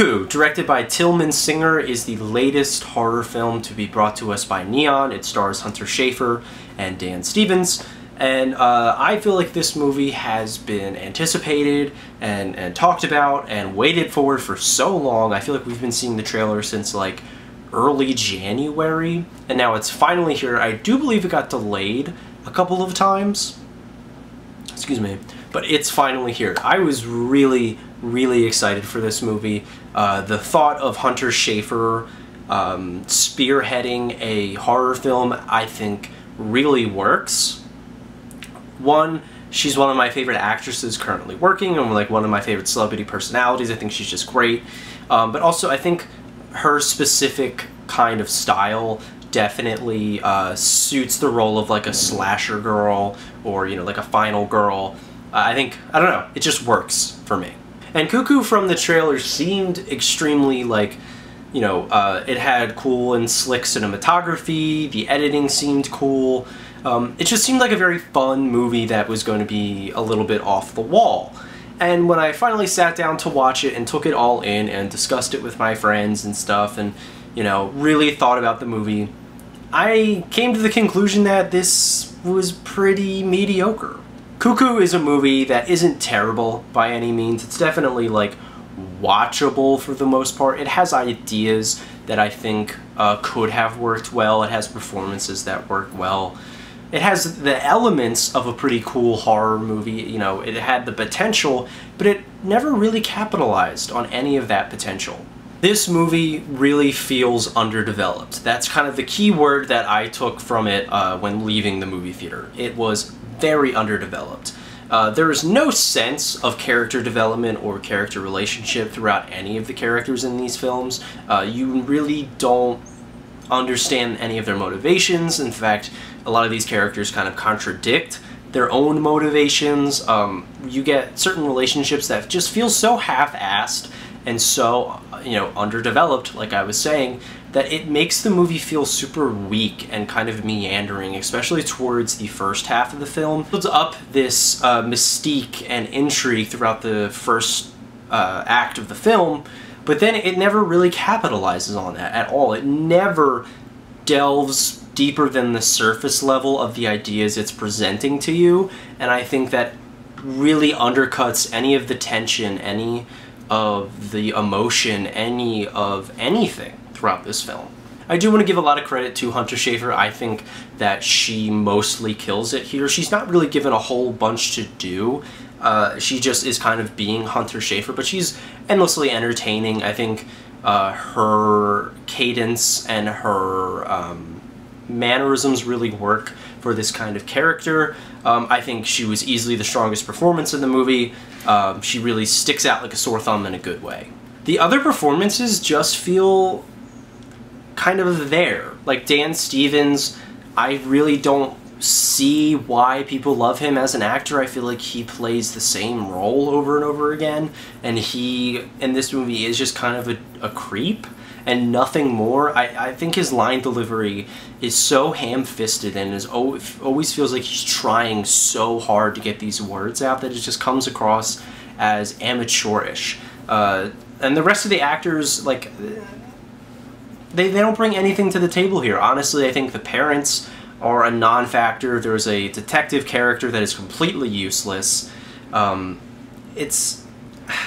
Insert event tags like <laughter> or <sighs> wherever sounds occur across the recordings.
Cuckoo, directed by Tilman Singer, is the latest horror film to be brought to us by Neon. It stars Hunter Schafer and Dan Stevens. And uh, I feel like this movie has been anticipated and, and talked about and waited for for so long. I feel like we've been seeing the trailer since like early January, and now it's finally here. I do believe it got delayed a couple of times. Excuse me. But it's finally here. I was really, really excited for this movie. Uh, the thought of Hunter Schafer um, spearheading a horror film, I think, really works one, she's one of my favorite actresses currently working and like one of my favorite celebrity personalities. I think she's just great. Um, but also I think her specific kind of style definitely uh, suits the role of like a slasher girl or you know like a final girl. Uh, I think, I don't know, it just works for me. And Cuckoo from the trailer seemed extremely like, you know, uh, it had cool and slick cinematography, the editing seemed cool, um, it just seemed like a very fun movie that was going to be a little bit off the wall. And when I finally sat down to watch it and took it all in and discussed it with my friends and stuff and, you know, really thought about the movie, I came to the conclusion that this was pretty mediocre. Cuckoo is a movie that isn't terrible by any means. It's definitely, like, watchable for the most part. It has ideas that I think uh, could have worked well. It has performances that work well it has the elements of a pretty cool horror movie. You know, it had the potential, but it never really capitalized on any of that potential. This movie really feels underdeveloped. That's kind of the key word that I took from it uh, when leaving the movie theater. It was very underdeveloped. Uh, there is no sense of character development or character relationship throughout any of the characters in these films. Uh, you really don't understand any of their motivations. In fact, a lot of these characters kind of contradict their own motivations. Um, you get certain relationships that just feel so half-assed and so, you know, underdeveloped, like I was saying, that it makes the movie feel super weak and kind of meandering, especially towards the first half of the film. It builds up this uh, mystique and intrigue throughout the first uh, act of the film, but then it never really capitalizes on that at all. It never delves deeper than the surface level of the ideas it's presenting to you, and I think that really undercuts any of the tension, any of the emotion, any of anything throughout this film. I do want to give a lot of credit to Hunter Schafer. I think that she mostly kills it here. She's not really given a whole bunch to do. Uh, she just is kind of being Hunter Schafer, but she's endlessly entertaining. I think uh, her cadence and her um, mannerisms really work for this kind of character. Um, I think she was easily the strongest performance in the movie. Um, she really sticks out like a sore thumb in a good way. The other performances just feel kind of there. Like Dan Stevens, I really don't see why people love him as an actor. I feel like he plays the same role over and over again, and he, in this movie, is just kind of a, a creep and nothing more. I, I think his line delivery is so ham-fisted and is always, always feels like he's trying so hard to get these words out that it just comes across as amateurish. Uh, and the rest of the actors, like, they, they don't bring anything to the table here. Honestly, I think the parents are a non-factor. There's a detective character that is completely useless. Um, it's <sighs>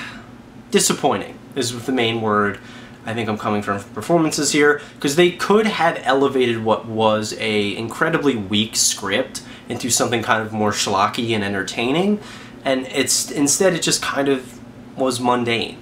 disappointing is the main word I think I'm coming from performances here because they could have elevated what was a incredibly weak script into something kind of more schlocky and entertaining and it's instead it just kind of was mundane.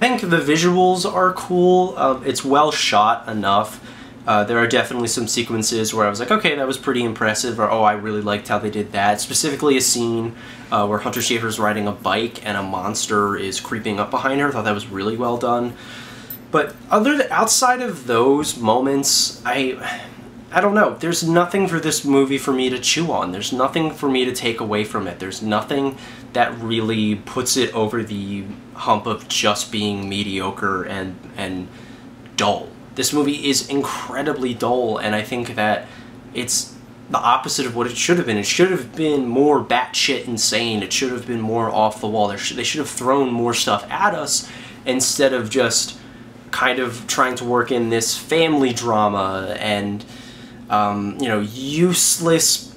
I think the visuals are cool, uh, it's well shot enough uh, there are definitely some sequences where I was like, okay, that was pretty impressive, or oh, I really liked how they did that. Specifically a scene uh, where Hunter Schafer is riding a bike and a monster is creeping up behind her. I thought that was really well done. But other than, outside of those moments, I... I don't know. There's nothing for this movie for me to chew on. There's nothing for me to take away from it. There's nothing that really puts it over the hump of just being mediocre and and dull. This movie is incredibly dull, and I think that it's the opposite of what it should have been. It should have been more batshit insane. It should have been more off the wall. They should have thrown more stuff at us, instead of just kind of trying to work in this family drama and um, you know useless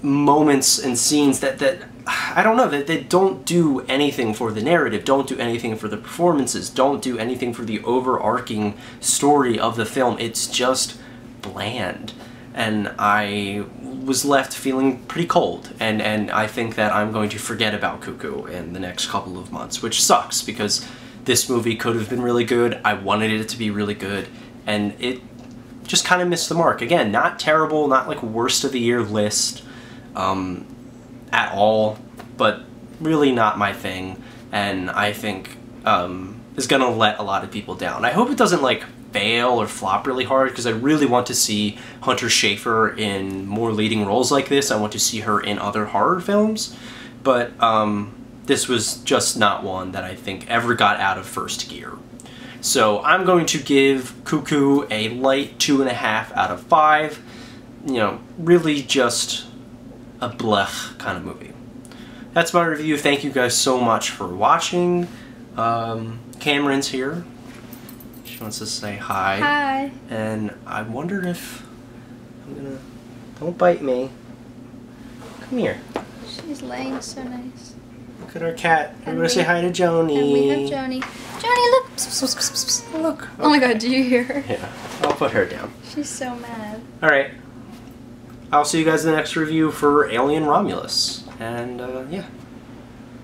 moments and scenes that that I don't know that they don't do anything for the narrative, don't do anything for the performances, don't do anything for the overarching story of the film. It's just bland, and I was left feeling pretty cold. And and I think that I'm going to forget about Cuckoo in the next couple of months, which sucks because this movie could have been really good. I wanted it to be really good, and it just kind of missed the mark. Again, not terrible, not like worst of the year list. Um, at all, but really not my thing, and I think um, is gonna let a lot of people down. I hope it doesn't like fail or flop really hard because I really want to see Hunter Schafer in more leading roles like this. I want to see her in other horror films, but um, this was just not one that I think ever got out of first gear. So I'm going to give Cuckoo a light two and a half out of five. You know, really just a blech kind of movie. That's my review. Thank you guys so much for watching. Um, Cameron's here. She wants to say hi. Hi. And I wonder if I'm gonna. Don't bite me. Come here. She's laying so nice. Look at our cat. I'm And gonna say hi to Joni. And we have Joni. Joni, look! Psst, psst, psst, psst. Look. Oh my god, do you hear her? Yeah, I'll put her down. She's so mad. All right. I'll see you guys in the next review for Alien Romulus. And uh, yeah,